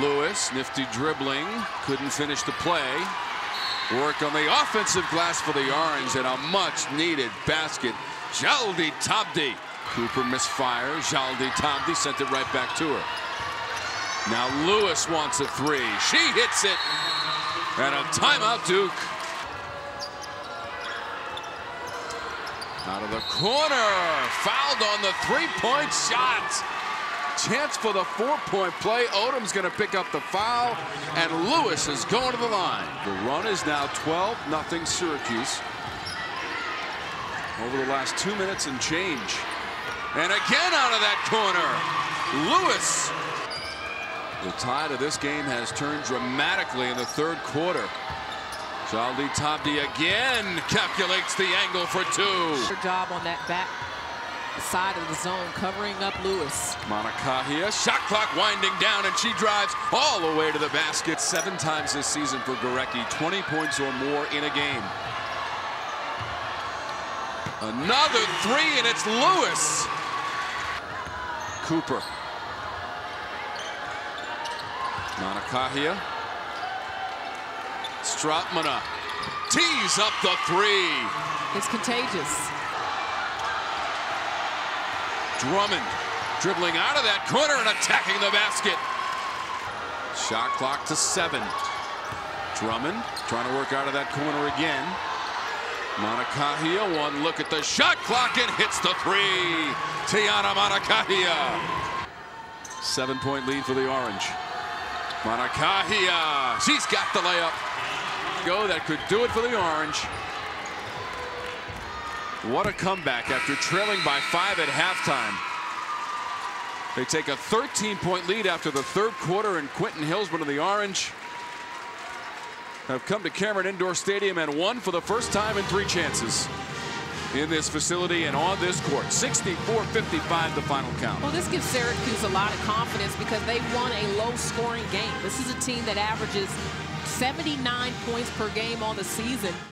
Lewis, nifty dribbling, couldn't finish the play. Work on the offensive glass for the Orange and a much needed basket. Jaldi Tabdi. Cooper misfires. Jaldi Tabdi sent it right back to her. Now Lewis wants a three. She hits it. And a timeout Duke. Out of the corner. Fouled on the three-point shot. Chance for the four-point play. Odom's going to pick up the foul, and Lewis is going to the line. The run is now 12-0 Syracuse. Over the last two minutes and change. And again out of that corner. Lewis. The tide of this game has turned dramatically in the third quarter. Djaldi-Tabdi again calculates the angle for two. Good job on that back side of the zone, covering up Lewis. Mangakahia, shot clock winding down, and she drives all the way to the basket. Seven times this season for Gorecki, 20 points or more in a game. Another three, and it's Lewis. Cooper. Mangakahia. Strautmane tees up the three. It's contagious. Drummond dribbling out of that corner and attacking the basket. Shot clock to seven. Drummond trying to work out of that corner again. Mangakahia, one look at the shot clock and hits the three. Tiana Mangakahia. Seven point lead for the Orange. Mangakahia, she's got the layup. Go, that could do it for the Orange. What a comeback after trailing by five at halftime. They take a 13-point lead after the third quarter, and Quentin Hillsman of the Orange have come to Cameron Indoor Stadium and won for the first time in three chances in this facility and on this court. 64-55 the final count. Well, this gives Syracuse a lot of confidence because they won a low-scoring game. This is a team that averages 79 points per game on the season.